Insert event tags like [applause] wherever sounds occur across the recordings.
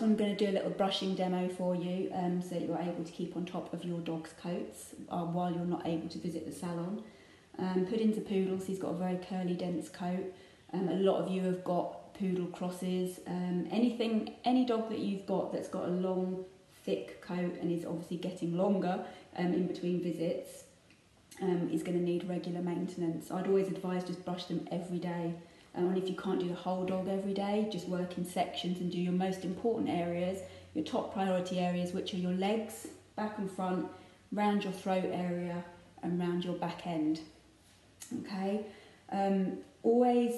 one I'm going to do a little brushing demo for you um, so you're able to keep on top of your dog's coats uh, while you're not able to visit the salon. Um, Pudding's a poodle, so he's got a very curly, dense coat. Um, a lot of you have got poodle crosses. Um, anything, any dog that you've got that's got a long, thick coat and is obviously getting longer um, in between visits um, is going to need regular maintenance. I'd always advise just brush them every day. Um, and if you can't do the whole dog every day, just work in sections and do your most important areas, your top priority areas, which are your legs, back and front, round your throat area, and round your back end. Okay, um, always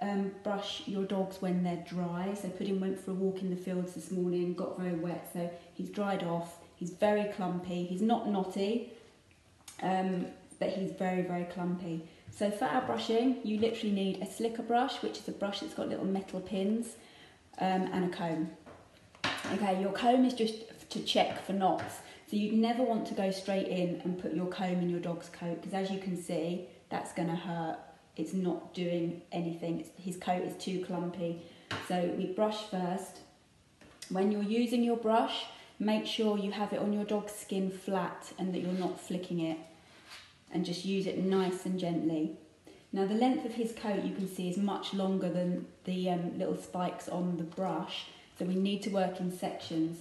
um, brush your dogs when they're dry. So Pudding went for a walk in the fields this morning, got very wet, so he's dried off. He's very clumpy. He's not knotty, um, but he's very, very clumpy. So for our brushing, you literally need a slicker brush, which is a brush that's got little metal pins, um, and a comb. Okay, your comb is just to check for knots. So you'd never want to go straight in and put your comb in your dog's coat, because as you can see, that's going to hurt. It's not doing anything. It's, his coat is too clumpy. So we brush first. When you're using your brush, make sure you have it on your dog's skin flat and that you're not flicking it and just use it nice and gently. Now the length of his coat you can see is much longer than the um, little spikes on the brush so we need to work in sections.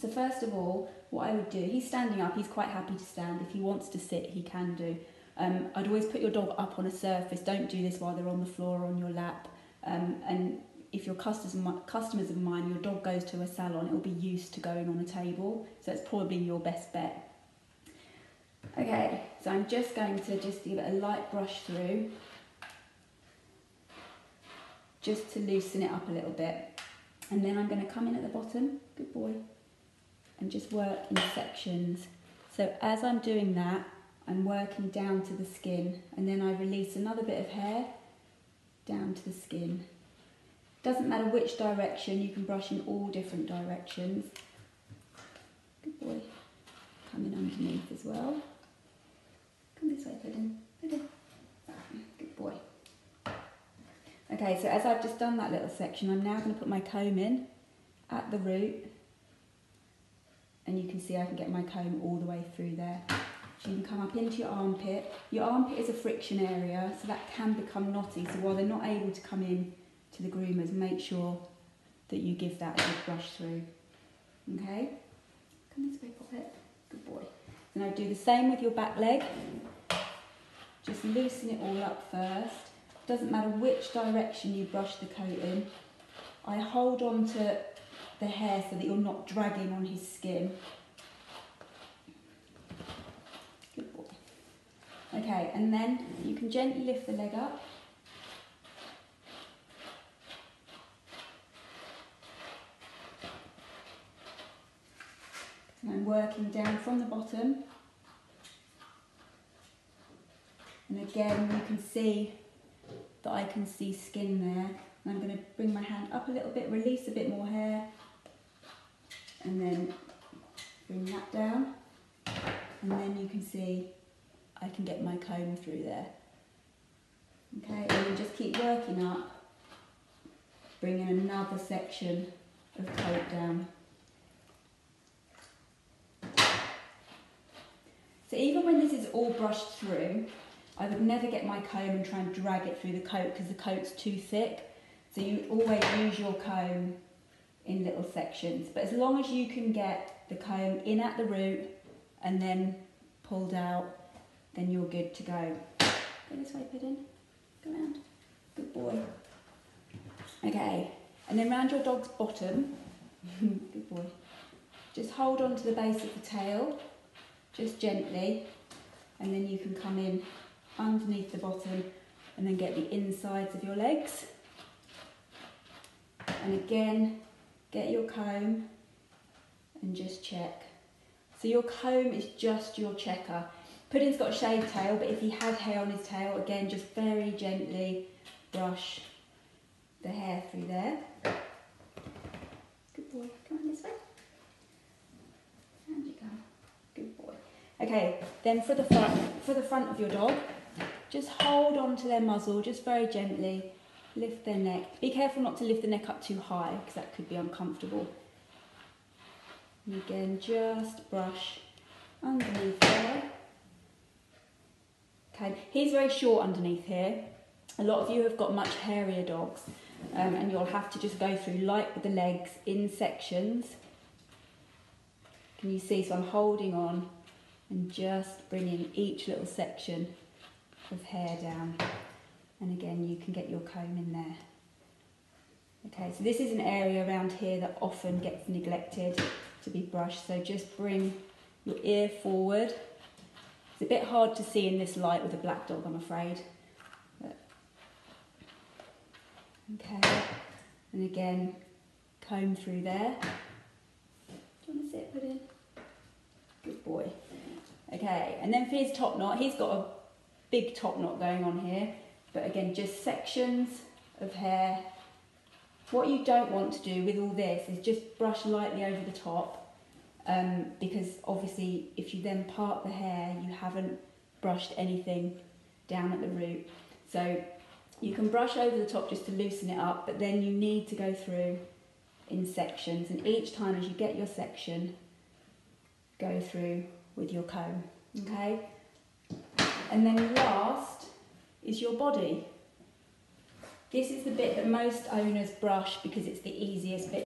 So first of all what I would do, he's standing up, he's quite happy to stand, if he wants to sit he can do. Um, I'd always put your dog up on a surface, don't do this while they're on the floor or on your lap um, and if your customers, customers of mine, your dog goes to a salon, it'll be used to going on a table, so it's probably your best bet. Okay, so I'm just going to just give it a light brush through, just to loosen it up a little bit. And then I'm going to come in at the bottom, good boy, and just work in sections. So as I'm doing that, I'm working down to the skin, and then I release another bit of hair down to the skin. Doesn't matter which direction, you can brush in all different directions. Good boy. Coming underneath as well. Come this way, Pudding. Pudding. Good boy. Okay, so as I've just done that little section, I'm now going to put my comb in at the root. And you can see I can get my comb all the way through there. So you can come up into your armpit. Your armpit is a friction area, so that can become knotty. So while they're not able to come in to the groomers, make sure that you give that a good brush through. Okay? Come this way, Poppet. Good boy. And I do the same with your back leg. Just loosen it all up first. Doesn't matter which direction you brush the coat in. I hold on to the hair so that you're not dragging on his skin. Good boy. Okay, and then you can gently lift the leg up And I'm working down from the bottom. And again, you can see that I can see skin there. And I'm going to bring my hand up a little bit, release a bit more hair. And then bring that down. And then you can see I can get my comb through there. Okay, and then just keep working up, bringing another section of coat down. So even when this is all brushed through, I would never get my comb and try and drag it through the coat because the coat's too thick. So you always use your comb in little sections. But as long as you can get the comb in at the root and then pulled out, then you're good to go. Go this way, Pudding. Go around. Good boy. Okay, and then round your dog's bottom. [laughs] good boy. Just hold on to the base of the tail just gently and then you can come in underneath the bottom and then get the insides of your legs. And again get your comb and just check. So your comb is just your checker. Pudding's got a shaved tail but if he had hair on his tail again just very gently brush the hair through there. Good boy. Come on this way. And you go. Good boy. Okay, then for the front, for the front of your dog, just hold on to their muzzle, just very gently, lift their neck. Be careful not to lift the neck up too high because that could be uncomfortable. And again, just brush underneath there. Okay, he's very short underneath here. A lot of you have got much hairier dogs um, and you'll have to just go through light with the legs in sections. Can you see? So I'm holding on and just bringing each little section of hair down. And again, you can get your comb in there. Okay, so this is an area around here that often gets neglected to be brushed. So just bring your ear forward. It's a bit hard to see in this light with a black dog, I'm afraid. But, okay, and again, comb through there. Do you want to see it put in? Good boy. Okay, and then for his top knot, he's got a big top knot going on here. But again, just sections of hair. What you don't want to do with all this is just brush lightly over the top um, because obviously if you then part the hair, you haven't brushed anything down at the root. So you can brush over the top just to loosen it up, but then you need to go through in sections. And each time as you get your section, go through with your comb, okay? And then last is your body. This is the bit that most owners brush because it's the easiest bit